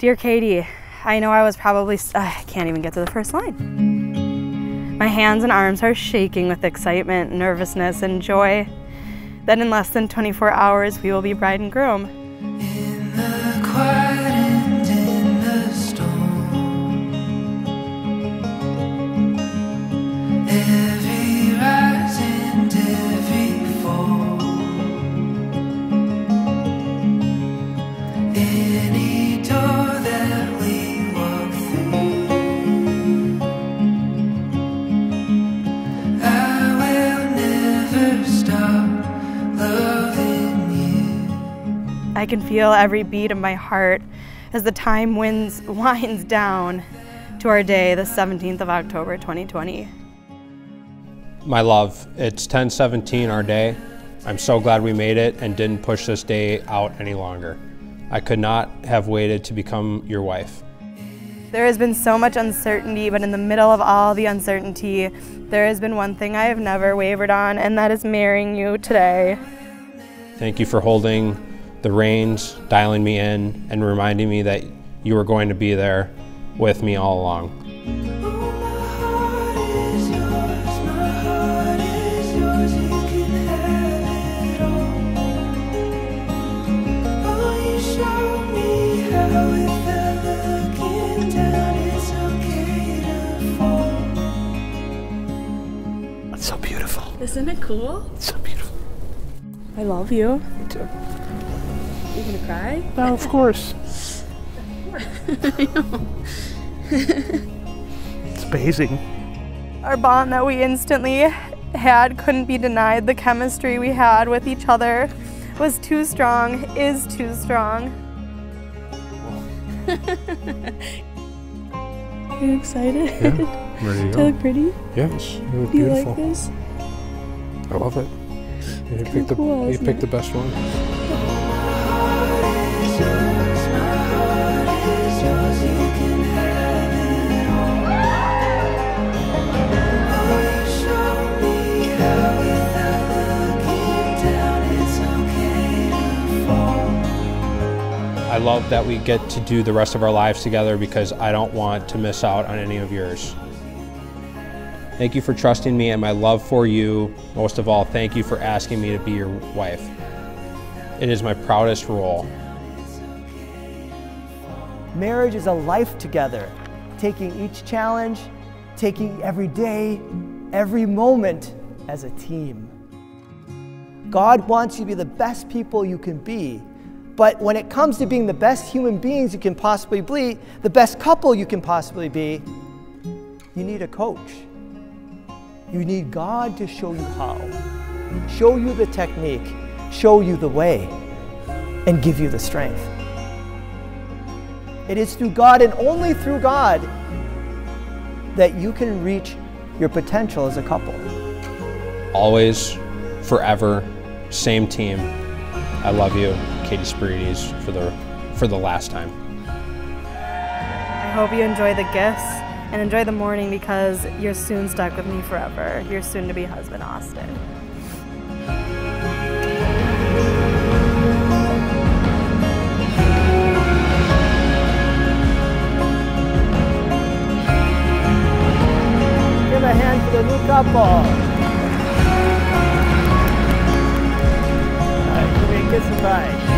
Dear Katie, I know I was probably, uh, I can't even get to the first line. My hands and arms are shaking with excitement, nervousness, and joy. Then in less than 24 hours, we will be bride and groom. I can feel every beat of my heart as the time winds, winds down to our day, the 17th of October 2020. My love, it's 1017 our day. I'm so glad we made it and didn't push this day out any longer. I could not have waited to become your wife. There has been so much uncertainty, but in the middle of all the uncertainty, there has been one thing I have never wavered on, and that is marrying you today. Thank you for holding the reins, dialing me in, and reminding me that you were going to be there with me all along. That's so beautiful. Isn't it cool? It's so beautiful. I love you. Me too. You gonna cry? Well, of course. it's amazing. Our bond that we instantly had couldn't be denied. The chemistry we had with each other was too strong, is too strong. Are you excited? Yeah, ready to Do go. I look pretty? Yes, it was Do you like this? I love it. You picked the cool, you isn't picked it? the best one. I love that we get to do the rest of our lives together because I don't want to miss out on any of yours. Thank you for trusting me and my love for you. Most of all, thank you for asking me to be your wife. It is my proudest role. Marriage is a life together, taking each challenge, taking every day, every moment as a team. God wants you to be the best people you can be. But when it comes to being the best human beings you can possibly be, the best couple you can possibly be, you need a coach. You need God to show you how, show you the technique, show you the way, and give you the strength. It is through God and only through God that you can reach your potential as a couple. Always, forever, same team. I love you, Katie Spirides, for the for the last time. I hope you enjoy the gifts and enjoy the morning because you're soon stuck with me forever. Your soon to be husband, Austin. Give a hand for the new couple. All right, give me a kiss and bye.